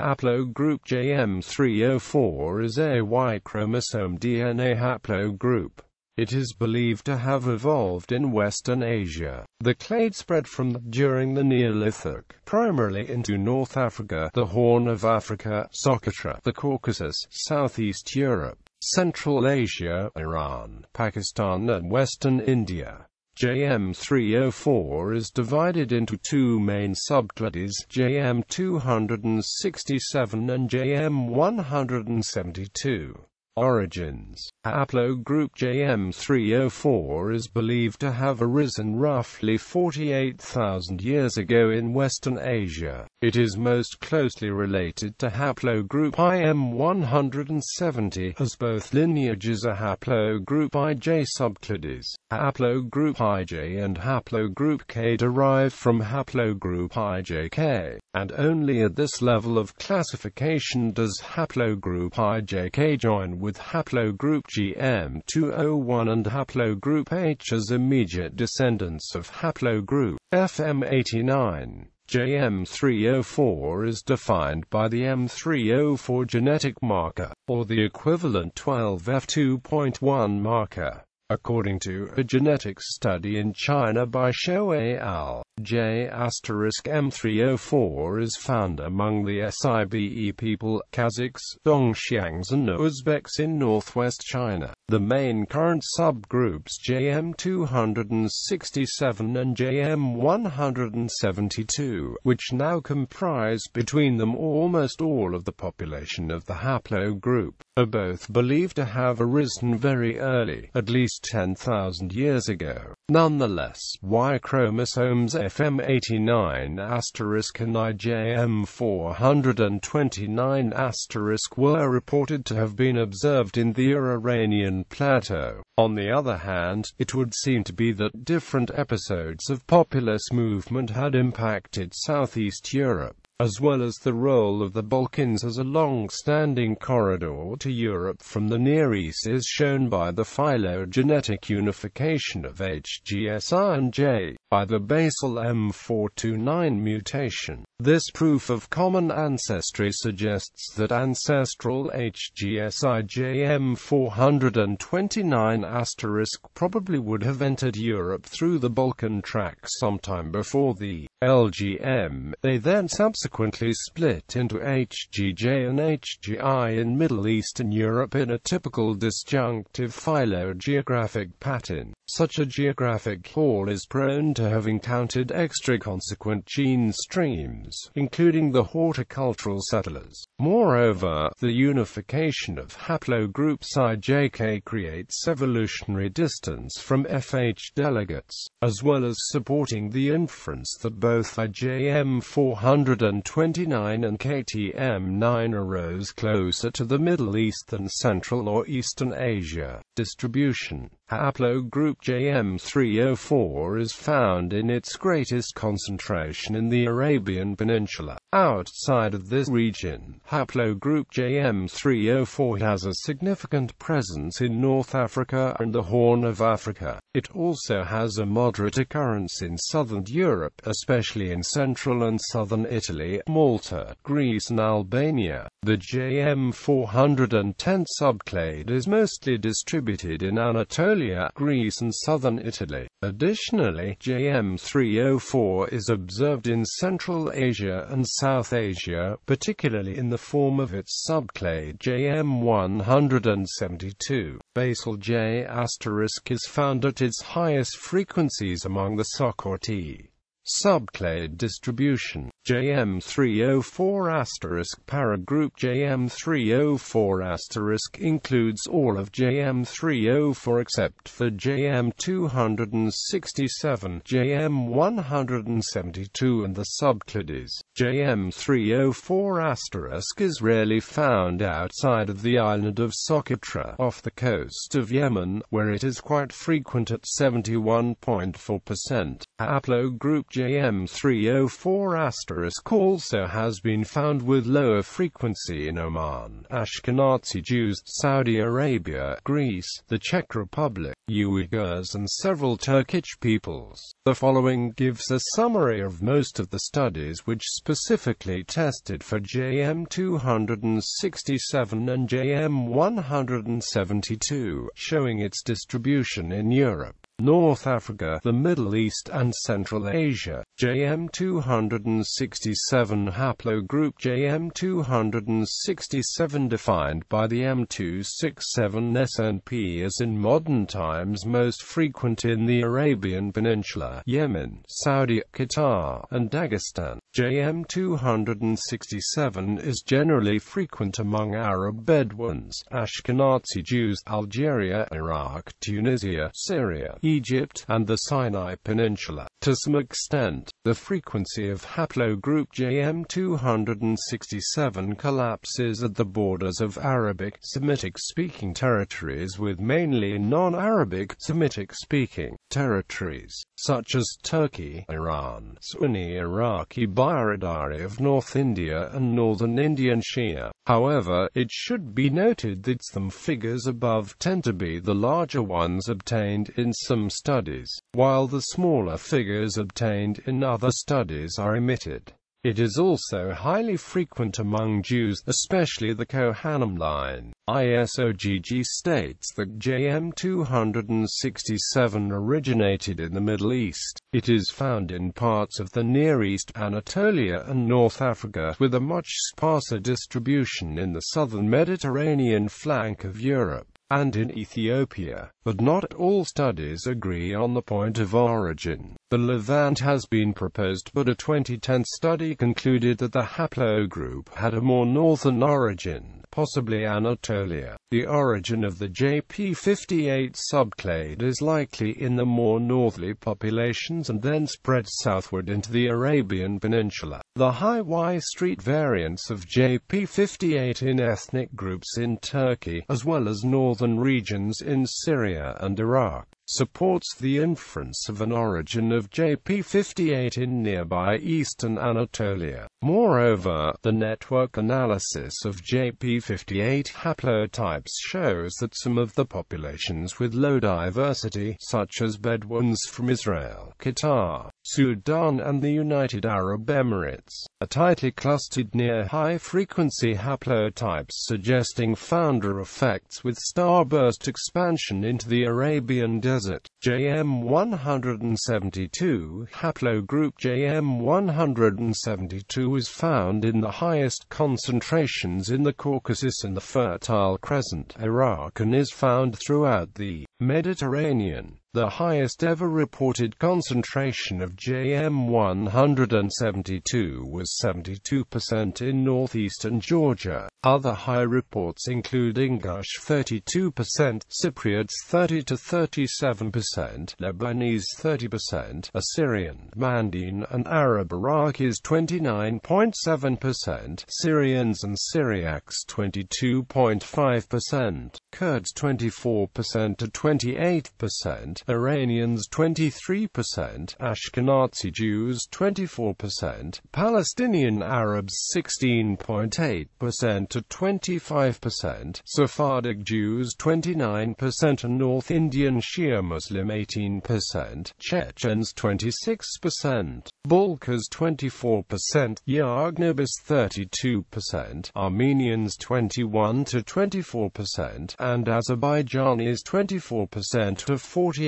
Haplogroup JM304 is a Y chromosome DNA haplogroup. It is believed to have evolved in Western Asia. The clade spread from the, during the Neolithic, primarily into North Africa, the Horn of Africa, Socotra, the Caucasus, Southeast Europe, Central Asia, Iran, Pakistan and Western India. JM304 is divided into two main subclades, JM267 and JM172. Origins Haplogroup JM304 is believed to have arisen roughly 48,000 years ago in Western Asia. It is most closely related to haplogroup IM170, as both lineages are haplogroup IJ subclades. Haplogroup IJ and haplogroup K derive from haplogroup IJK, and only at this level of classification does haplogroup IJK join with haplogroup GM201 and haplogroup H as immediate descendants of haplogroup FM89. JM304 is defined by the M304 genetic marker, or the equivalent 12F2.1 marker. According to a genetic study in China by Shou et al., J M304 is found among the Sibe people, Kazakhs, Dongxiangs and Uzbeks in northwest China. The main current subgroups JM267 and JM172, which now comprise between them almost all of the population of the haplogroup, are both believed to have arisen very early, at least 10,000 years ago. Nonetheless, Y chromosomes FM89 asterisk and IJM429 asterisk were reported to have been observed in the Iranian plateau. On the other hand, it would seem to be that different episodes of populous movement had impacted Southeast Europe as well as the role of the Balkans as a long-standing corridor to Europe from the Near East is shown by the phylogenetic unification of HGSI and J by the basal M429 mutation. This proof of common ancestry suggests that ancestral HGSI-JM429** probably would have entered Europe through the Balkan track sometime before the LGM. They then subsequently split into HGJ and HGI in Middle Eastern Europe in a typical disjunctive phylogeographic pattern. Such a geographic haul is prone to have encountered extra consequent gene streams, including the horticultural settlers. Moreover, the unification of haplogroups IJK creates evolutionary distance from FH delegates, as well as supporting the inference that both IJM 429 and KTM9 arose closer to the Middle East than Central or Eastern Asia. Distribution Haplogroup JM304 is found in its greatest concentration in the Arabian Peninsula. Outside of this region, haplogroup JM304 has a significant presence in North Africa and the Horn of Africa. It also has a moderate occurrence in southern Europe, especially in central and southern Italy, Malta, Greece and Albania. The JM410 subclade is mostly distributed in Anatolia, Greece and southern Italy. Additionally, JM304 is observed in Central Asia and South Asia, particularly in the form of its subclade JM172. Basal J** asterisk is found at its highest frequencies among the Socortae. Subclade distribution JM304** paragroup JM304** includes all of JM304 except for JM267, JM172 and the subclades. JM304** is rarely found outside of the island of Socotra, off the coast of Yemen, where it is quite frequent at 71.4%. Haplogroup JM304** asterisk also has been found with lower frequency in Oman, Ashkenazi Jews, Saudi Arabia, Greece, the Czech Republic, Uyghurs and several Turkic peoples. The following gives a summary of most of the studies which specifically tested for JM267 and JM172, showing its distribution in Europe. North Africa, the Middle East and Central Asia, JM267 haplogroup JM267 defined by the M267 SNP is in modern times most frequent in the Arabian Peninsula, Yemen, Saudi, Qatar, and Dagestan. JM267 is generally frequent among Arab Bedouins, Ashkenazi Jews, Algeria, Iraq, Tunisia, Syria, Egypt, and the Sinai Peninsula. To some extent, the frequency of haplogroup JM267 collapses at the borders of Arabic, Semitic-speaking territories with mainly non-Arabic, Semitic-speaking territories, such as Turkey, Iran, Sunni Iraqi Biradari of North India and Northern Indian Shia. However, it should be noted that some figures above tend to be the larger ones obtained in some studies, while the smaller figures obtained in other studies are omitted. It is also highly frequent among Jews, especially the Kohanim line. ISOGG states that JM267 originated in the Middle East. It is found in parts of the Near East, Anatolia and North Africa, with a much sparser distribution in the southern Mediterranean flank of Europe and in Ethiopia, but not all studies agree on the point of origin. The Levant has been proposed but a 2010 study concluded that the haplogroup had a more northern origin, possibly Anatolia. The origin of the JP58 subclade is likely in the more northerly populations and then spread southward into the Arabian Peninsula. The high Y-STR variants of JP58 in ethnic groups in Turkey, as well as northern regions in Syria and Iraq, supports the inference of an origin of JP58 in nearby eastern Anatolia. Moreover, the network analysis of JP58 haplotypes shows that some of the populations with low diversity, such as Bedouins from Israel, Qatar, Sudan and the United Arab Emirates, are tightly clustered near high-frequency haplotypes suggesting founder effects with starburst expansion into the Arabian Desert. JM172 haplogroup JM172 is found in the highest concentrations in the Caucasus and the Fertile Crescent, Iraq and is found throughout the Mediterranean. The highest ever reported concentration of JM172 was 72% in northeastern Georgia. Other high reports include Ingush 32%, Cypriots 30 to 37%, Lebanese 30%, Assyrian, Mandaean and Arab Iraqis 29.7%, Syrians and Syriacs 22.5%, Kurds 24% to 28%, Iranians 23%, Ashkenazi Jews 24%, Palestinian Arabs 16.8% to 25%, Sephardic Jews 29% and North Indian Shia Muslim 18%, Chechens 26%, Balkars 24%, Yaghnobis 32%, Armenians 21 to 24%, and Azerbaijanis 24% to 48%.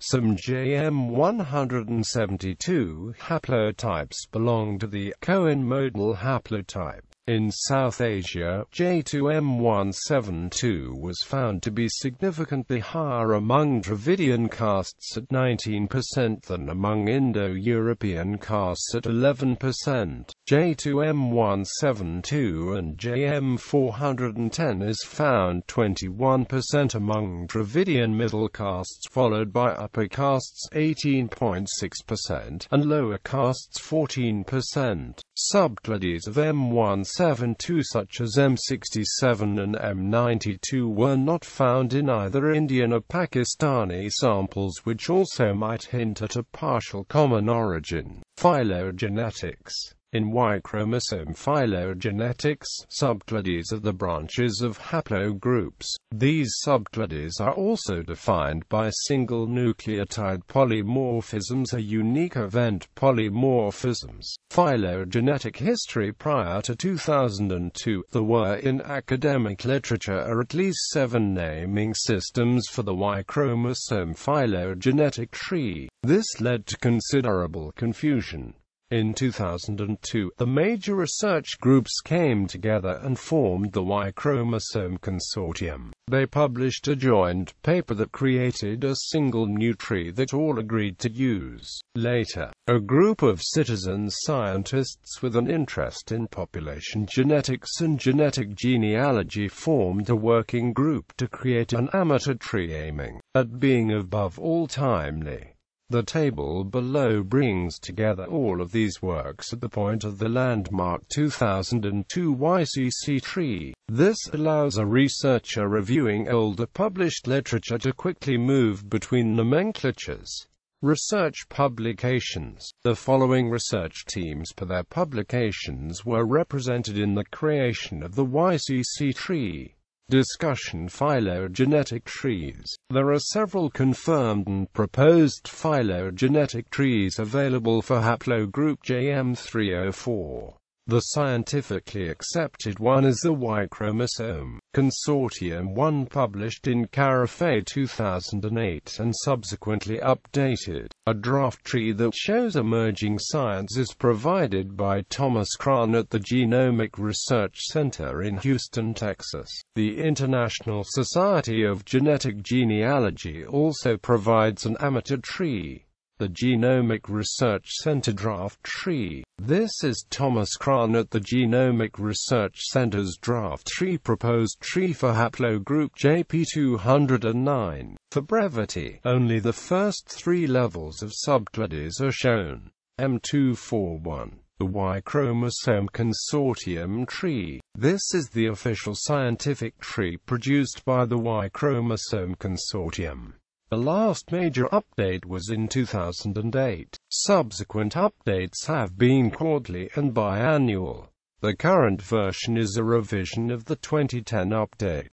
Some JM172 haplotypes belong to the Cohen modal haplotype. In South Asia, J2M172 was found to be significantly higher among Dravidian castes at 19% than among Indo-European castes at 11%. J2M172 and JM410 is found 21% among Dravidian middle castes followed by upper castes 18.6% and lower castes 14%. Subclades of M172 M72 such as M67 and M92 were not found in either Indian or Pakistani samples which also might hint at a partial common origin. Phylogenetics in Y-chromosome phylogenetics, subclades are the branches of haplogroups. These subclades are also defined by single nucleotide polymorphisms or unique event polymorphisms. Phylogenetic history prior to 2002, there were in academic literature are at least seven naming systems for the Y-chromosome phylogenetic tree. This led to considerable confusion. In 2002, the major research groups came together and formed the Y-chromosome consortium. They published a joint paper that created a single new tree that all agreed to use. Later, a group of citizen scientists with an interest in population genetics and genetic genealogy formed a working group to create an amateur tree aiming at being above all timely. The table below brings together all of these works at the point of the landmark 2002 YCC tree. This allows a researcher reviewing older published literature to quickly move between nomenclatures. Research publications. The following research teams per their publications were represented in the creation of the YCC tree. Discussion Phylogenetic trees There are several confirmed and proposed phylogenetic trees available for haplogroup JM304. The scientifically accepted one is the Y-chromosome. Consortium 1 published in Karafet 2008 and subsequently updated. A draft tree that shows emerging science is provided by Thomas Krahn at the Genomic Research Center in Houston, Texas. The International Society of Genetic Genealogy also provides an amateur tree the Genomic Research Center draft tree. This is Thomas Krahn at the Genomic Research Center's draft tree proposed tree for haplogroup JP209. For brevity, only the first three levels of subclades are shown. M241 the Y chromosome consortium tree. This is the official scientific tree produced by the Y chromosome consortium. The last major update was in 2008. Subsequent updates have been quarterly and biannual. The current version is a revision of the 2010 update.